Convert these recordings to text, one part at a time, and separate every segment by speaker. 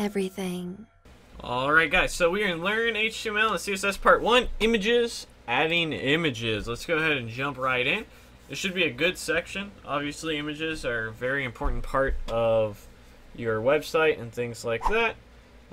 Speaker 1: everything.
Speaker 2: Alright guys, so we are in Learn HTML and CSS Part 1, Images, Adding Images. Let's go ahead and jump right in. This should be a good section. Obviously images are a very important part of your website and things like that.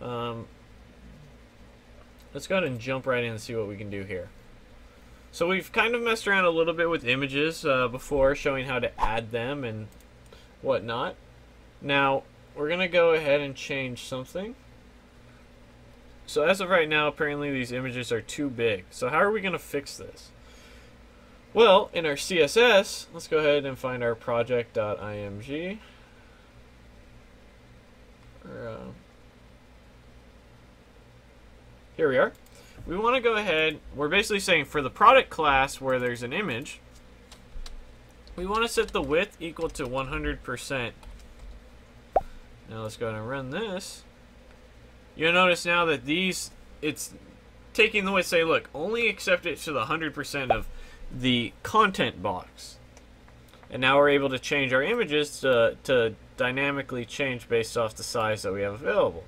Speaker 2: Um, let's go ahead and jump right in and see what we can do here. So we've kind of messed around a little bit with images uh, before, showing how to add them and whatnot. Now, we're going to go ahead and change something. So as of right now, apparently these images are too big. So how are we going to fix this? Well, in our CSS, let's go ahead and find our project.img. Uh, here we are. We want to go ahead, we're basically saying for the product class where there's an image, we want to set the width equal to 100%. Now let's go ahead and run this. You'll notice now that these, it's taking the way to say, look, only accept it to the 100% of the content box. And now we're able to change our images to, to dynamically change based off the size that we have available.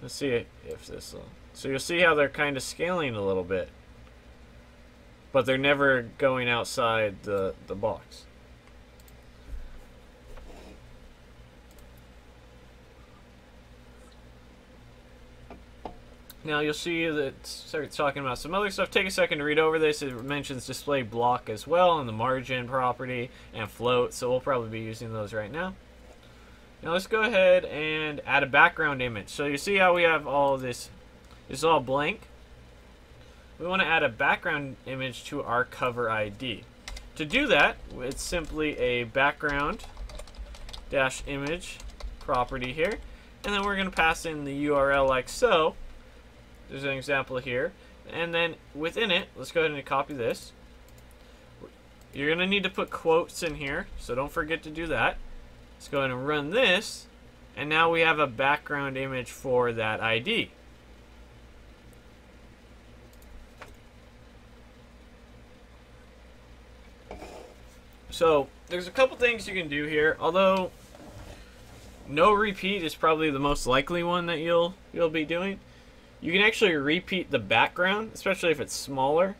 Speaker 2: Let's see if this will. So you'll see how they're kind of scaling a little bit. But they're never going outside the, the box. Now you'll see that starts talking about some other stuff. Take a second to read over this. It mentions display block as well and the margin property and float. So we'll probably be using those right now. Now let's go ahead and add a background image. So you see how we have all this, this is all blank. We want to add a background image to our cover ID. To do that, it's simply a background dash image property here. And then we're going to pass in the URL like so. There's an example here. And then within it, let's go ahead and copy this. You're going to need to put quotes in here, so don't forget to do that. Let's go ahead and run this. And now we have a background image for that ID. So, there's a couple things you can do here, although no repeat is probably the most likely one that you'll you'll be doing. You can actually repeat the background, especially if it's smaller.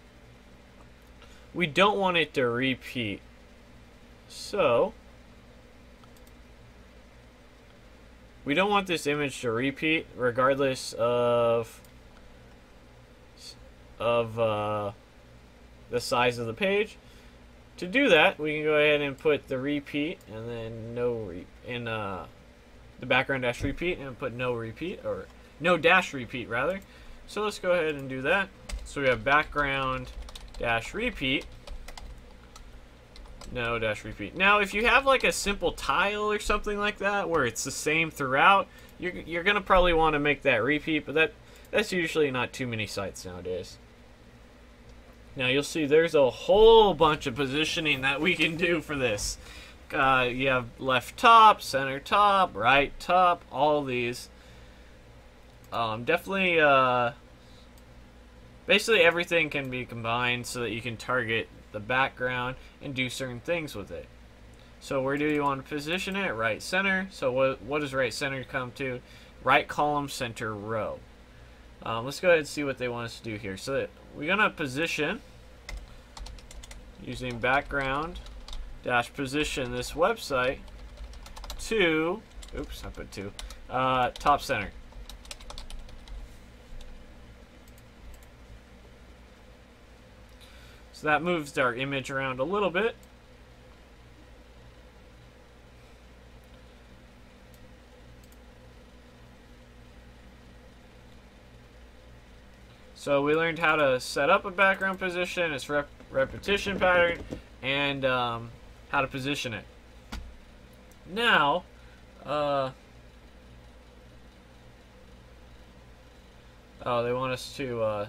Speaker 2: We don't want it to repeat. So, we don't want this image to repeat regardless of of uh, the size of the page. To do that, we can go ahead and put the repeat and then no in uh, the background dash repeat and put no repeat or no dash repeat rather. So let's go ahead and do that. So we have background dash repeat. No dash repeat. Now, if you have like a simple tile or something like that, where it's the same throughout, you're, you're gonna probably want to make that repeat, but that that's usually not too many sites nowadays. Now you'll see there's a whole bunch of positioning that we can do for this. Uh, you have left top, center top, right top, all these. Um, definitely, uh, basically everything can be combined so that you can target the background and do certain things with it. So where do you want to position it? Right center. So what, what does right center come to? Right column, center row. Um, let's go ahead and see what they want us to do here. So we're going to position using background dash position this website to, oops, I put two, uh, top center. So that moves our image around a little bit. So we learned how to set up a background position, its rep repetition pattern, and um, how to position it. Now, uh, oh, they want us to uh,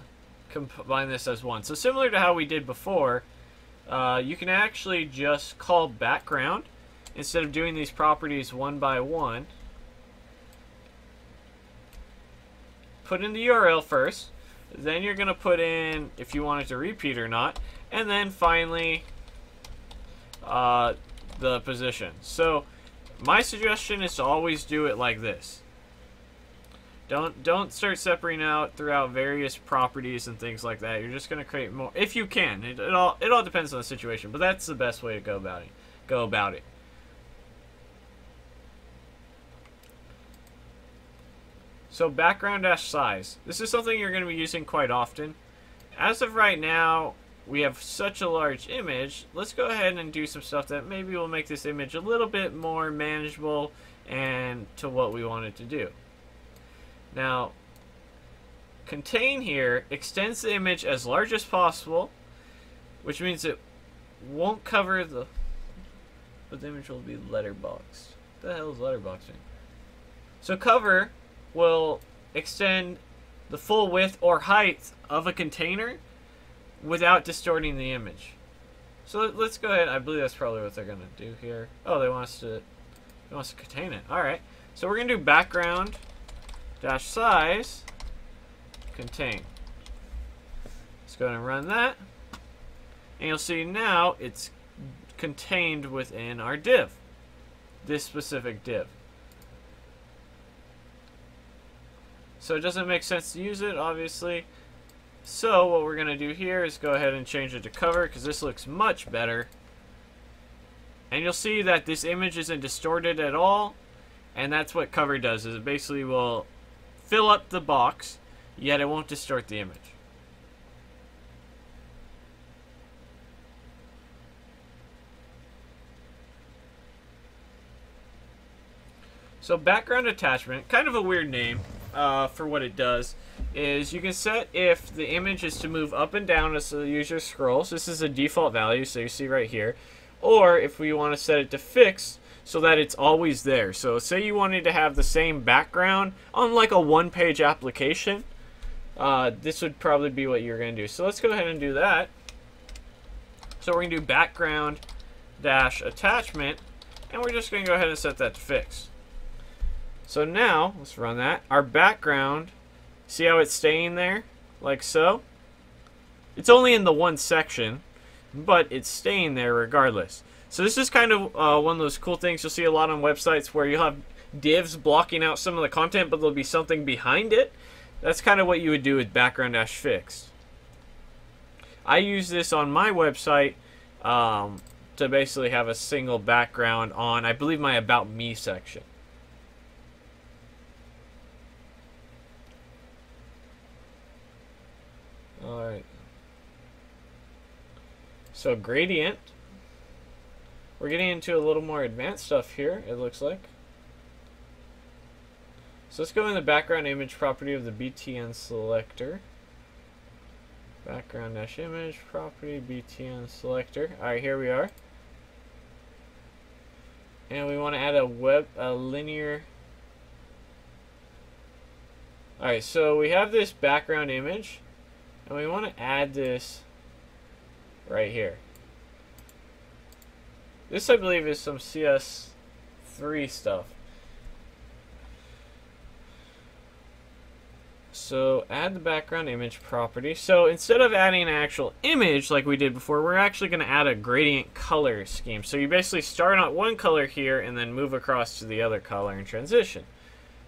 Speaker 2: combine this as one. So similar to how we did before, uh, you can actually just call background instead of doing these properties one by one. Put in the URL first, then you're going to put in if you want it to repeat or not, and then finally uh, the position. So my suggestion is to always do it like this. Don't don't start separating out throughout various properties and things like that. You're just gonna create more if you can. It, it all it all depends on the situation, but that's the best way to go about it. Go about it. So background dash size. This is something you're going to be using quite often. As of right now, we have such a large image. Let's go ahead and do some stuff that maybe will make this image a little bit more manageable and to what we want it to do. Now, contain here extends the image as large as possible, which means it won't cover the, but the image will be letterboxed. What the hell is letterboxing? So cover will extend the full width or height of a container without distorting the image. So let's go ahead. I believe that's probably what they're gonna do here. Oh, they want us to, they want us to contain it. All right. So we're gonna do background dash size contain. Let's go ahead and run that. And you'll see now it's contained within our div. This specific div. So it doesn't make sense to use it, obviously. So what we're going to do here is go ahead and change it to cover because this looks much better. And you'll see that this image isn't distorted at all. And that's what cover does, is it basically will fill up the box, yet it won't distort the image. So background attachment, kind of a weird name uh, for what it does, is you can set if the image is to move up and down as the user scrolls. This is a default value, so you see right here. Or if we want to set it to fixed, so that it's always there. So say you wanted to have the same background on like a one-page application, uh, this would probably be what you're going to do. So let's go ahead and do that. So we're going to do background dash attachment, and we're just going to go ahead and set that to fix. So now, let's run that. Our background, see how it's staying there? Like so. It's only in the one section, but it's staying there regardless. So this is kind of uh, one of those cool things you'll see a lot on websites where you'll have divs blocking out some of the content, but there'll be something behind it. That's kind of what you would do with background dash fix. I use this on my website um, to basically have a single background on, I believe, my About Me section. Alright. So gradient we're getting into a little more advanced stuff here, it looks like. So let's go in the background image property of the BTN selector. Background dash image property BTN selector. Alright, here we are. And we want to add a web a linear Alright, so we have this background image and we want to add this right here. This, I believe, is some CS3 stuff. So add the background image property. So instead of adding an actual image like we did before, we're actually going to add a gradient color scheme. So you basically start on one color here and then move across to the other color and transition.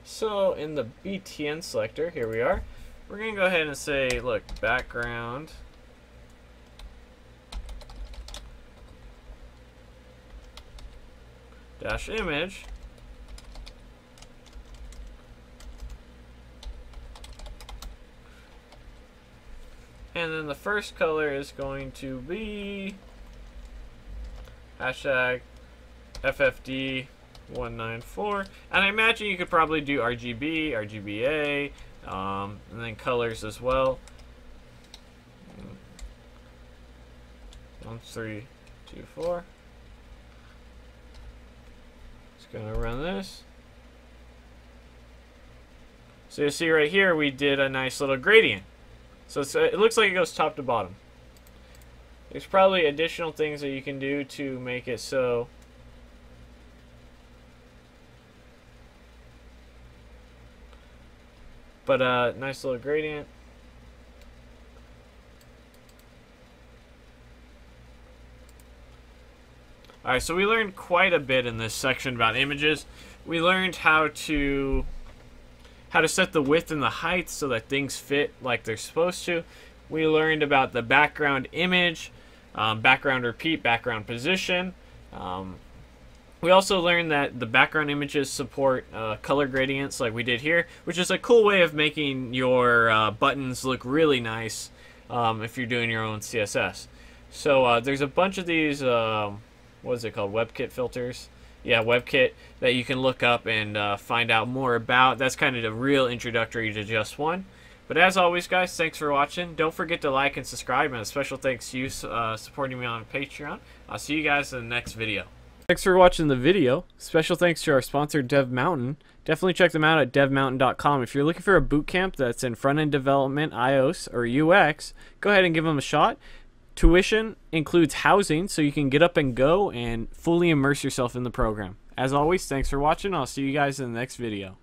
Speaker 2: So in the BTN selector, here we are, we're going to go ahead and say, look, background dash image. And then the first color is going to be hashtag FFD 194 and I imagine you could probably do RGB, RGBA um, and then colors as well. One three two four Gonna run this. So you see right here, we did a nice little gradient. So uh, it looks like it goes top to bottom. There's probably additional things that you can do to make it so But uh, nice little gradient. Alright, so we learned quite a bit in this section about images. We learned how to how to set the width and the height so that things fit like they're supposed to. We learned about the background image, um, background repeat, background position. Um, we also learned that the background images support uh, color gradients like we did here, which is a cool way of making your uh, buttons look really nice um, if you're doing your own CSS. So uh, there's a bunch of these, um, what is it called, WebKit filters? Yeah, WebKit that you can look up and uh, find out more about. That's kind of the real introductory to just one. But as always, guys, thanks for watching. Don't forget to like and subscribe, and a special thanks to you uh, supporting me on Patreon. I'll see you guys in the next video. Thanks for watching the video. Special thanks to our sponsor, Dev Mountain. Definitely check them out at devmountain.com. If you're looking for a bootcamp that's in front-end development, iOS, or UX, go ahead and give them a shot. Tuition includes housing, so you can get up and go and fully immerse yourself in the program. As always, thanks for watching. I'll see you guys in the next video.